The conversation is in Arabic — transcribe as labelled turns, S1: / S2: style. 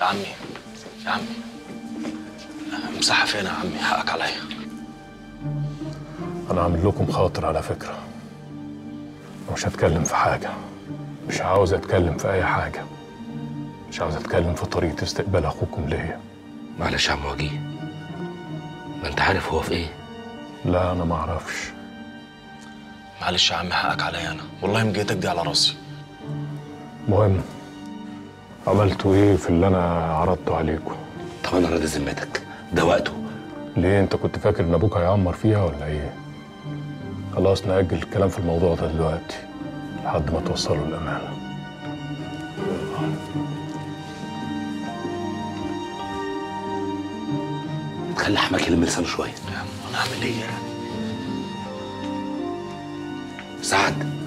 S1: يا عمي يا عمي. مساحة فين يا عمي حقك عليا.
S2: أنا عامل لكم خاطر على فكرة. مش هتكلم في حاجة. مش عاوز أتكلم في أي حاجة. مش عاوز أتكلم في طريقة استقبال أخوكم ليا.
S3: معلش يا عم وجيه. ما أنت عارف هو في إيه؟
S2: لا أنا ما أعرفش.
S1: معلش يا عمي حقك عليا أنا. والله مجيتك دي على راسي.
S2: مهم عملتوا إيه في اللي أنا عرضته عليكم
S3: طب أنا راضي ذمتك. ده وقته.
S2: ليه؟ انت كنت فاكر ان أبوك هيعمر فيها ولا إيه؟ خلاص نأجل الكلام في الموضوع ده دلوقتي لحد ما توصلوا الأمانة
S3: خلي حماك يلم لسانه شوية.
S1: يا عم أنا اعمل إيه يعني
S3: سعد.